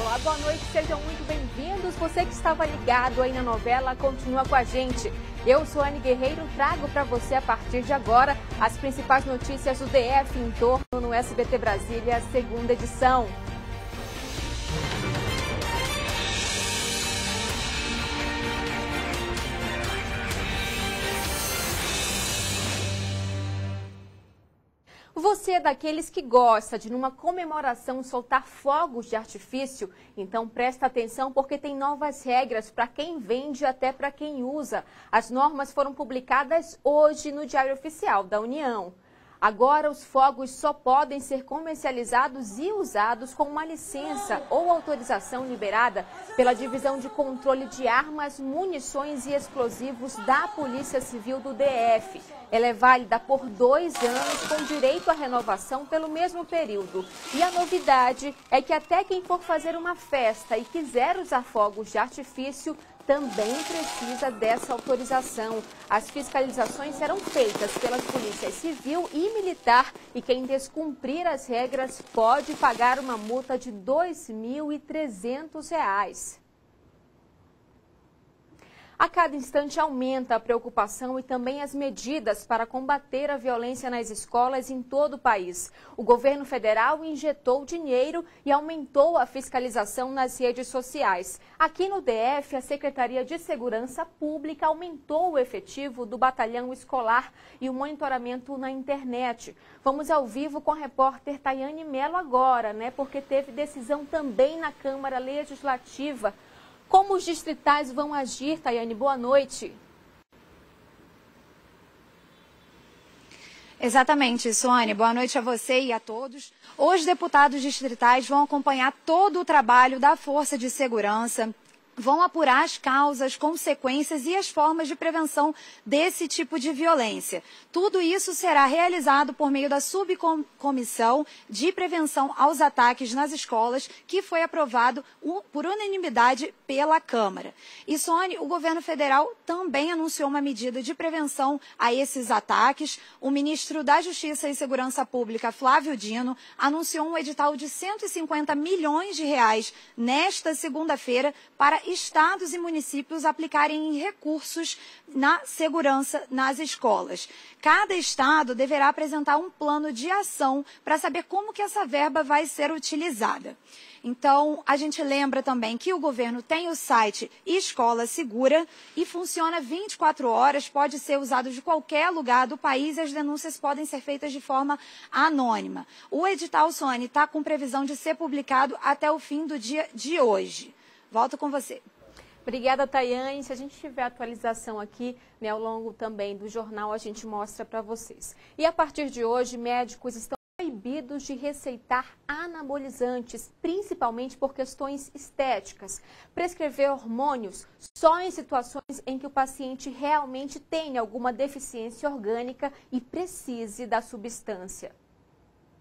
Olá, boa noite, sejam muito bem-vindos. Você que estava ligado aí na novela, continua com a gente. Eu sou Anne Guerreiro, trago para você a partir de agora as principais notícias do DF em torno no SBT Brasília, segunda edição. Você é daqueles que gosta de, numa comemoração, soltar fogos de artifício? Então presta atenção porque tem novas regras para quem vende e até para quem usa. As normas foram publicadas hoje no Diário Oficial da União. Agora, os fogos só podem ser comercializados e usados com uma licença ou autorização liberada pela Divisão de Controle de Armas, Munições e Explosivos da Polícia Civil do DF. Ela é válida por dois anos, com direito à renovação pelo mesmo período. E a novidade é que até quem for fazer uma festa e quiser usar fogos de artifício também precisa dessa autorização. As fiscalizações serão feitas pelas polícias civil e militar e quem descumprir as regras pode pagar uma multa de R$ 2.300. A cada instante aumenta a preocupação e também as medidas para combater a violência nas escolas em todo o país. O governo federal injetou dinheiro e aumentou a fiscalização nas redes sociais. Aqui no DF, a Secretaria de Segurança Pública aumentou o efetivo do batalhão escolar e o monitoramento na internet. Vamos ao vivo com a repórter Tayane Melo agora, né? Porque teve decisão também na Câmara Legislativa como os distritais vão agir, Tayane? Boa noite. Exatamente, Sônia. Boa noite a você e a todos. Os deputados distritais vão acompanhar todo o trabalho da Força de Segurança vão apurar as causas, consequências e as formas de prevenção desse tipo de violência. Tudo isso será realizado por meio da subcomissão de prevenção aos ataques nas escolas, que foi aprovado por unanimidade pela Câmara. E, Sônia, o governo federal também anunciou uma medida de prevenção a esses ataques. O ministro da Justiça e Segurança Pública, Flávio Dino, anunciou um edital de 150 milhões de reais nesta segunda-feira para estados e municípios aplicarem recursos na segurança nas escolas. Cada estado deverá apresentar um plano de ação para saber como que essa verba vai ser utilizada. Então, a gente lembra também que o governo tem o site Escola Segura e funciona 24 horas, pode ser usado de qualquer lugar do país e as denúncias podem ser feitas de forma anônima. O edital Sony está com previsão de ser publicado até o fim do dia de hoje. Volto com você. Obrigada, Tayane. Se a gente tiver atualização aqui, né, ao longo também do jornal, a gente mostra para vocês. E a partir de hoje, médicos estão proibidos de receitar anabolizantes, principalmente por questões estéticas. Prescrever hormônios só em situações em que o paciente realmente tenha alguma deficiência orgânica e precise da substância.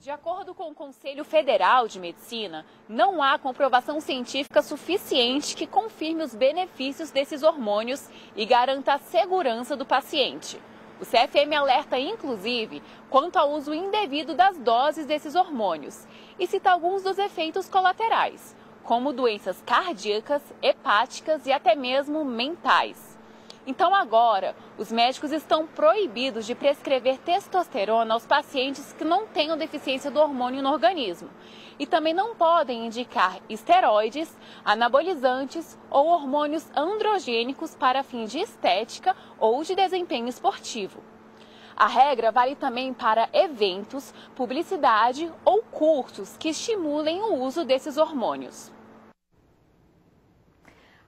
De acordo com o Conselho Federal de Medicina, não há comprovação científica suficiente que confirme os benefícios desses hormônios e garanta a segurança do paciente. O CFM alerta, inclusive, quanto ao uso indevido das doses desses hormônios e cita alguns dos efeitos colaterais, como doenças cardíacas, hepáticas e até mesmo mentais. Então, agora, os médicos estão proibidos de prescrever testosterona aos pacientes que não tenham deficiência do hormônio no organismo. E também não podem indicar esteroides, anabolizantes ou hormônios androgênicos para fins de estética ou de desempenho esportivo. A regra vale também para eventos, publicidade ou cursos que estimulem o uso desses hormônios.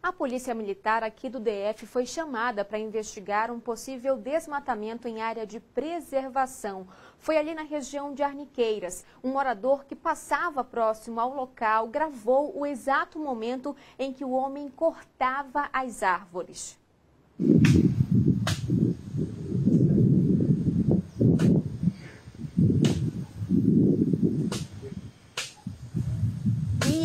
A Polícia Militar aqui do DF foi chamada para investigar um possível desmatamento em área de preservação. Foi ali na região de Arniqueiras. Um morador que passava próximo ao local gravou o exato momento em que o homem cortava as árvores.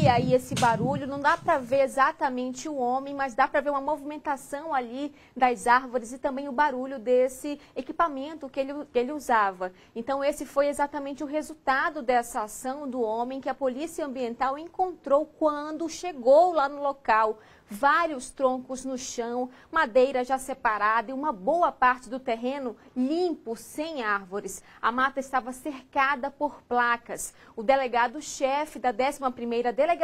Aí esse barulho, não dá para ver exatamente o homem, mas dá para ver uma movimentação ali das árvores e também o barulho desse equipamento que ele, que ele usava. Então, esse foi exatamente o resultado dessa ação do homem que a Polícia Ambiental encontrou quando chegou lá no local vários troncos no chão, madeira já separada e uma boa parte do terreno limpo, sem árvores. A mata estava cercada por placas. O delegado-chefe da 11ª Delegacia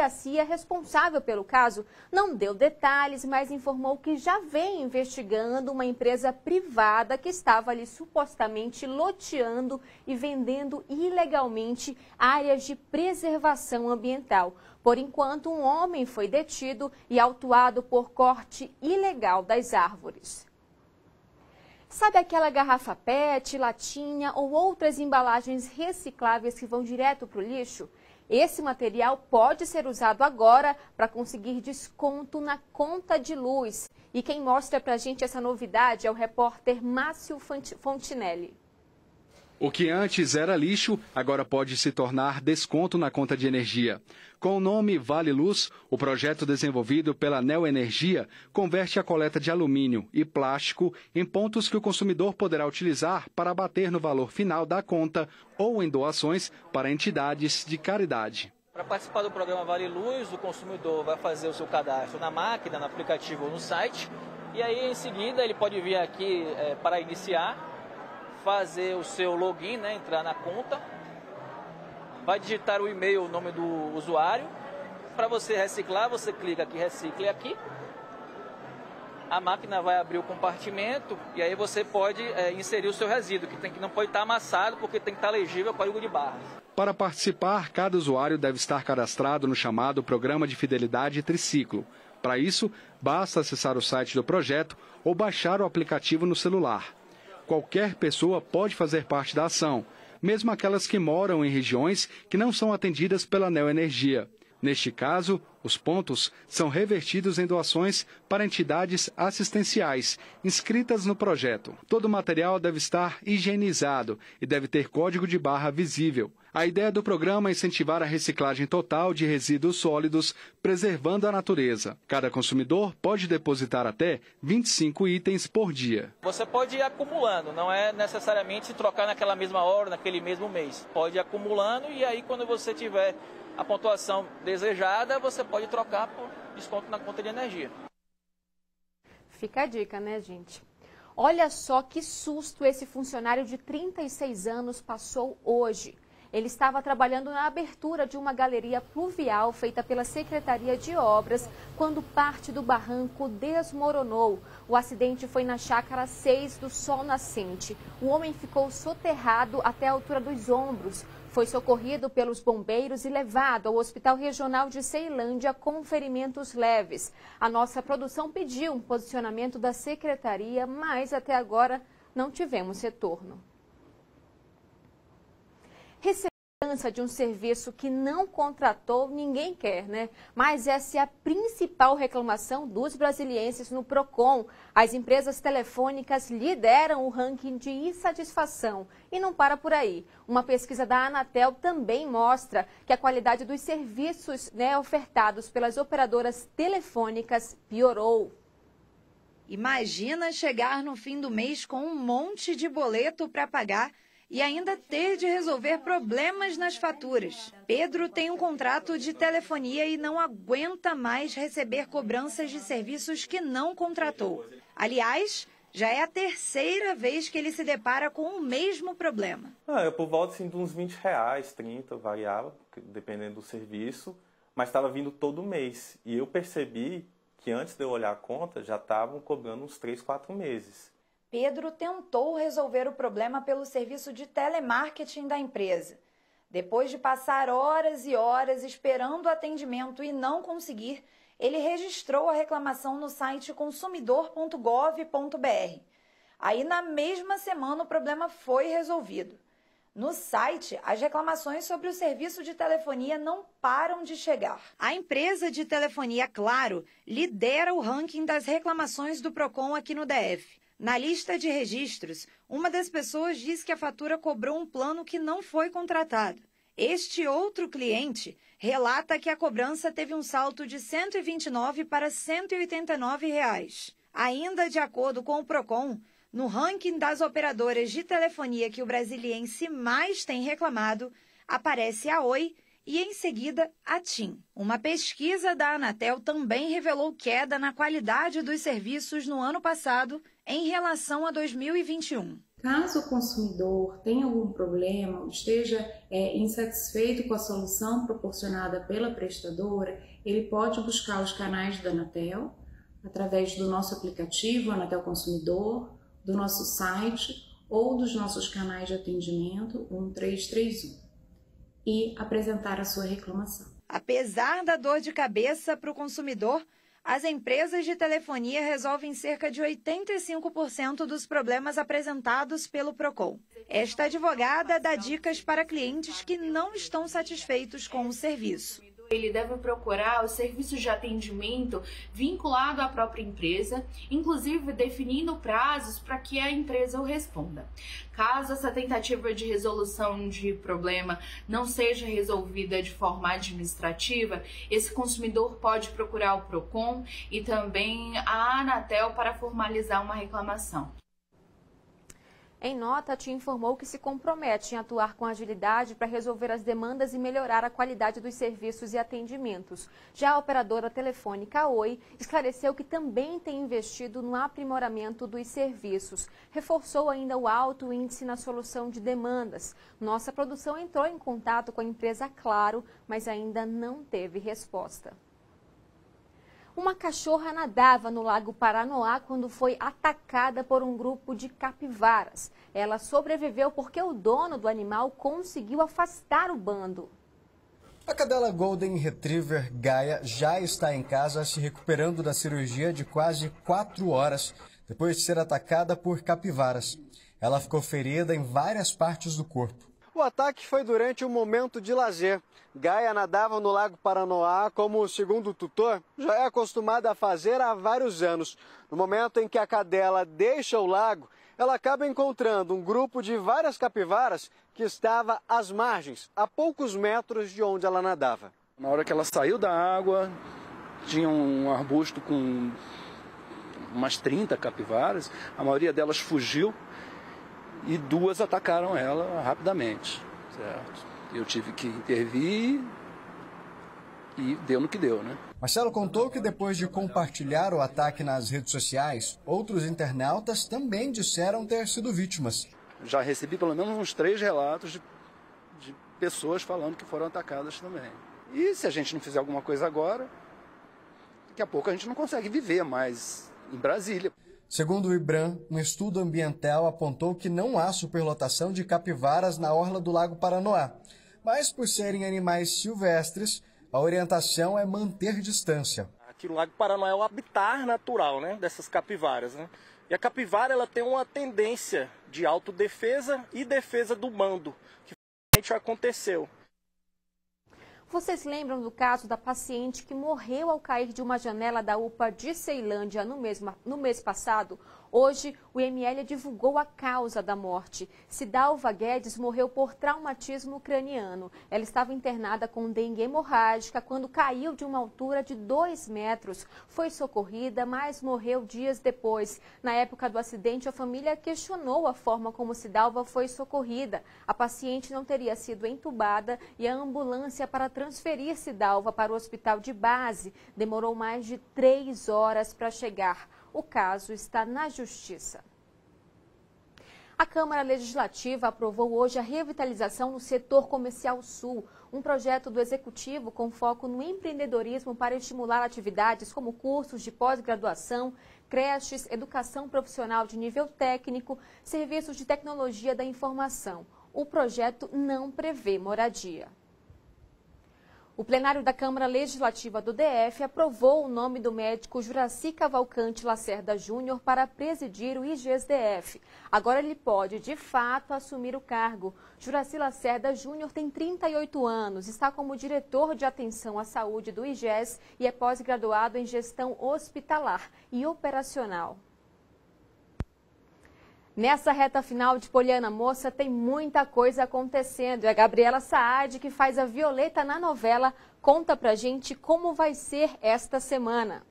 responsável pelo caso não deu detalhes, mas informou que já vem investigando uma empresa privada que estava ali supostamente loteando e vendendo ilegalmente áreas de preservação ambiental. Por enquanto, um homem foi detido e autuado por corte ilegal das árvores. Sabe aquela garrafa PET, latinha ou outras embalagens recicláveis que vão direto para o lixo? Esse material pode ser usado agora para conseguir desconto na conta de luz. E quem mostra para a gente essa novidade é o repórter Márcio Fontinelli. O que antes era lixo, agora pode se tornar desconto na conta de energia. Com o nome Vale Luz, o projeto desenvolvido pela Neoenergia converte a coleta de alumínio e plástico em pontos que o consumidor poderá utilizar para abater no valor final da conta ou em doações para entidades de caridade. Para participar do programa Vale Luz, o consumidor vai fazer o seu cadastro na máquina, no aplicativo ou no site. E aí, em seguida, ele pode vir aqui é, para iniciar, fazer o seu login, né, entrar na conta vai digitar o e-mail, o nome do usuário. Para você reciclar, você clica aqui, recicle aqui. A máquina vai abrir o compartimento e aí você pode é, inserir o seu resíduo, que, tem, que não pode estar amassado porque tem que estar legível o código de barras. Para participar, cada usuário deve estar cadastrado no chamado Programa de Fidelidade Triciclo. Para isso, basta acessar o site do projeto ou baixar o aplicativo no celular. Qualquer pessoa pode fazer parte da ação mesmo aquelas que moram em regiões que não são atendidas pela Neoenergia. Neste caso, os pontos são revertidos em doações para entidades assistenciais inscritas no projeto. Todo o material deve estar higienizado e deve ter código de barra visível. A ideia do programa é incentivar a reciclagem total de resíduos sólidos, preservando a natureza. Cada consumidor pode depositar até 25 itens por dia. Você pode ir acumulando, não é necessariamente trocar naquela mesma hora, naquele mesmo mês. Pode ir acumulando e aí quando você tiver a pontuação desejada, você pode trocar por desconto na conta de energia. Fica a dica, né, gente? Olha só que susto esse funcionário de 36 anos passou hoje. Ele estava trabalhando na abertura de uma galeria pluvial feita pela Secretaria de Obras quando parte do barranco desmoronou. O acidente foi na chácara 6 do Sol Nascente. O homem ficou soterrado até a altura dos ombros. Foi socorrido pelos bombeiros e levado ao Hospital Regional de Ceilândia com ferimentos leves. A nossa produção pediu um posicionamento da secretaria, mas até agora não tivemos retorno de um serviço que não contratou, ninguém quer, né? Mas essa é a principal reclamação dos brasilienses no PROCON. As empresas telefônicas lideram o ranking de insatisfação e não para por aí. Uma pesquisa da Anatel também mostra que a qualidade dos serviços né, ofertados pelas operadoras telefônicas piorou. Imagina chegar no fim do mês com um monte de boleto para pagar e ainda ter de resolver problemas nas faturas. Pedro tem um contrato de telefonia e não aguenta mais receber cobranças de serviços que não contratou. Aliás, já é a terceira vez que ele se depara com o mesmo problema. Ah, eu por volta assim, de uns 20 reais, 30, variava, dependendo do serviço, mas estava vindo todo mês. E eu percebi que antes de eu olhar a conta, já estavam cobrando uns 3, 4 meses. Pedro tentou resolver o problema pelo serviço de telemarketing da empresa. Depois de passar horas e horas esperando o atendimento e não conseguir, ele registrou a reclamação no site consumidor.gov.br. Aí, na mesma semana, o problema foi resolvido. No site, as reclamações sobre o serviço de telefonia não param de chegar. A empresa de telefonia Claro lidera o ranking das reclamações do Procon aqui no DF. Na lista de registros, uma das pessoas diz que a fatura cobrou um plano que não foi contratado. Este outro cliente relata que a cobrança teve um salto de 129 para 189 reais. Ainda de acordo com o Procon, no ranking das operadoras de telefonia que o brasiliense mais tem reclamado, aparece a Oi e em seguida a TIM. Uma pesquisa da Anatel também revelou queda na qualidade dos serviços no ano passado em relação a 2021. Caso o consumidor tenha algum problema, esteja é, insatisfeito com a solução proporcionada pela prestadora, ele pode buscar os canais da Anatel através do nosso aplicativo Anatel Consumidor, do nosso site ou dos nossos canais de atendimento 1331 e apresentar a sua reclamação. Apesar da dor de cabeça para o consumidor, as empresas de telefonia resolvem cerca de 85% dos problemas apresentados pelo Procon. Esta advogada dá dicas para clientes que não estão satisfeitos com o serviço ele deve procurar os serviços de atendimento vinculado à própria empresa, inclusive definindo prazos para que a empresa o responda. Caso essa tentativa de resolução de problema não seja resolvida de forma administrativa, esse consumidor pode procurar o Procon e também a Anatel para formalizar uma reclamação. Em nota, te informou que se compromete em atuar com agilidade para resolver as demandas e melhorar a qualidade dos serviços e atendimentos. Já a operadora telefônica Oi esclareceu que também tem investido no aprimoramento dos serviços. Reforçou ainda o alto índice na solução de demandas. Nossa produção entrou em contato com a empresa Claro, mas ainda não teve resposta. Uma cachorra nadava no Lago Paranoá quando foi atacada por um grupo de capivaras. Ela sobreviveu porque o dono do animal conseguiu afastar o bando. A cadela Golden Retriever Gaia já está em casa se recuperando da cirurgia de quase quatro horas depois de ser atacada por capivaras. Ela ficou ferida em várias partes do corpo. O ataque foi durante um momento de lazer. Gaia nadava no Lago Paranoá como, segundo o tutor, já é acostumada a fazer há vários anos. No momento em que a cadela deixa o lago, ela acaba encontrando um grupo de várias capivaras que estava às margens, a poucos metros de onde ela nadava. Na hora que ela saiu da água, tinha um arbusto com umas 30 capivaras, a maioria delas fugiu e duas atacaram ela rapidamente, certo? Eu tive que intervir e deu no que deu, né? Marcelo contou que depois de compartilhar o ataque nas redes sociais, outros internautas também disseram ter sido vítimas. Já recebi pelo menos uns três relatos de, de pessoas falando que foram atacadas também. E se a gente não fizer alguma coisa agora, daqui a pouco a gente não consegue viver mais em Brasília. Segundo o IBRAM, um estudo ambiental apontou que não há superlotação de capivaras na orla do Lago Paranoá. Mas, por serem animais silvestres, a orientação é manter distância. Aqui no Lago Paranoá é o habitat natural né, dessas capivaras. Né? E a capivara ela tem uma tendência de autodefesa e defesa do bando, que aconteceu. Vocês lembram do caso da paciente que morreu ao cair de uma janela da UPA de Ceilândia no mês, no mês passado? Hoje, o IML divulgou a causa da morte. Cidalva Guedes morreu por traumatismo craniano. Ela estava internada com dengue hemorrágica quando caiu de uma altura de 2 metros. Foi socorrida, mas morreu dias depois. Na época do acidente, a família questionou a forma como Cidalva foi socorrida. A paciente não teria sido entubada e a ambulância para transferir Cidalva para o hospital de base demorou mais de três horas para chegar. O caso está na Justiça. A Câmara Legislativa aprovou hoje a revitalização no setor comercial sul, um projeto do Executivo com foco no empreendedorismo para estimular atividades como cursos de pós-graduação, creches, educação profissional de nível técnico, serviços de tecnologia da informação. O projeto não prevê moradia. O plenário da Câmara Legislativa do DF aprovou o nome do médico Juraci Cavalcante Lacerda Júnior para presidir o IGES-DF. Agora ele pode, de fato, assumir o cargo. Juraci Lacerda Júnior tem 38 anos, está como diretor de atenção à saúde do IGES e é pós-graduado em gestão hospitalar e operacional. Nessa reta final de Poliana Moça tem muita coisa acontecendo. E a Gabriela Saad, que faz a Violeta na novela, conta pra gente como vai ser esta semana.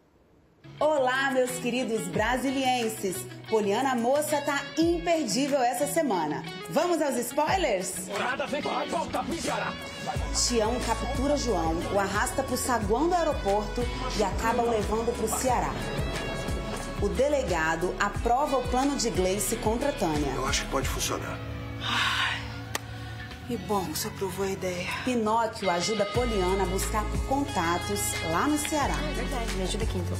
Olá, meus queridos brasilienses! Poliana Moça tá imperdível essa semana. Vamos aos spoilers? Tião captura João, o arrasta pro saguão do aeroporto e acaba o levando pro Ceará o delegado aprova o plano de Gleice contra Tânia. Eu acho que pode funcionar. Ai, que bom que você aprovou a ideia. Pinóquio ajuda Poliana a buscar por contatos lá no Ceará. É verdade, me ajuda aqui então.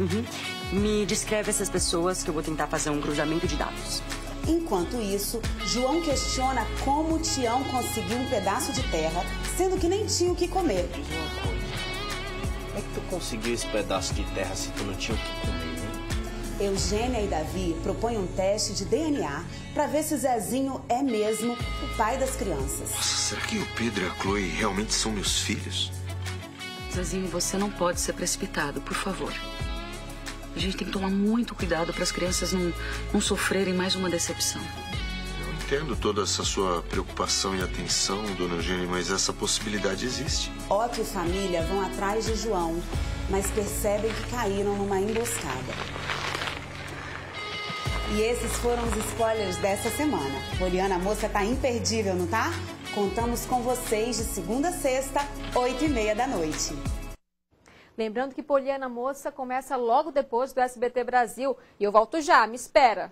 Uhum. Me descreve essas pessoas que eu vou tentar fazer um cruzamento de dados. Enquanto isso, João questiona como Tião conseguiu um pedaço de terra, sendo que nem tinha o que comer. Diz uma coisa. Como é que tu conseguiu esse pedaço de terra se tu não tinha o que comer? Eugênia e Davi propõem um teste de DNA para ver se o Zezinho é mesmo o pai das crianças. Nossa, será que o Pedro e a Chloe realmente são meus filhos? Zezinho, você não pode ser precipitado, por favor. A gente tem que tomar muito cuidado para as crianças não, não sofrerem mais uma decepção. Eu entendo toda essa sua preocupação e atenção, dona Eugênia, mas essa possibilidade existe. Otto e família vão atrás de João, mas percebem que caíram numa emboscada. E esses foram os spoilers dessa semana. Poliana Moça tá imperdível, não tá? Contamos com vocês de segunda a sexta, oito e meia da noite. Lembrando que Poliana Moça começa logo depois do SBT Brasil. E eu volto já, me espera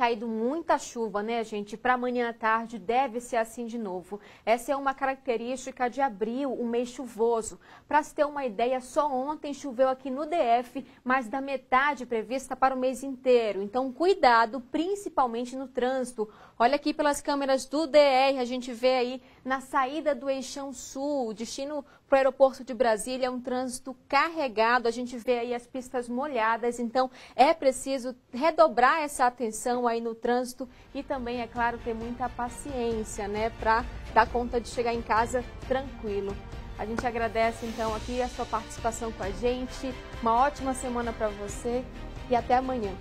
caído muita chuva, né, gente? Para amanhã à tarde deve ser assim de novo. Essa é uma característica de abril, um mês chuvoso. Para se ter uma ideia, só ontem choveu aqui no DF, mais da metade prevista para o mês inteiro. Então, cuidado, principalmente no trânsito. Olha aqui pelas câmeras do DR, a gente vê aí na saída do Eixão Sul, destino para o aeroporto de Brasília é um trânsito carregado, a gente vê aí as pistas molhadas, então é preciso redobrar essa atenção aí no trânsito e também, é claro, ter muita paciência, né, para dar conta de chegar em casa tranquilo. A gente agradece então aqui a sua participação com a gente, uma ótima semana para você e até amanhã.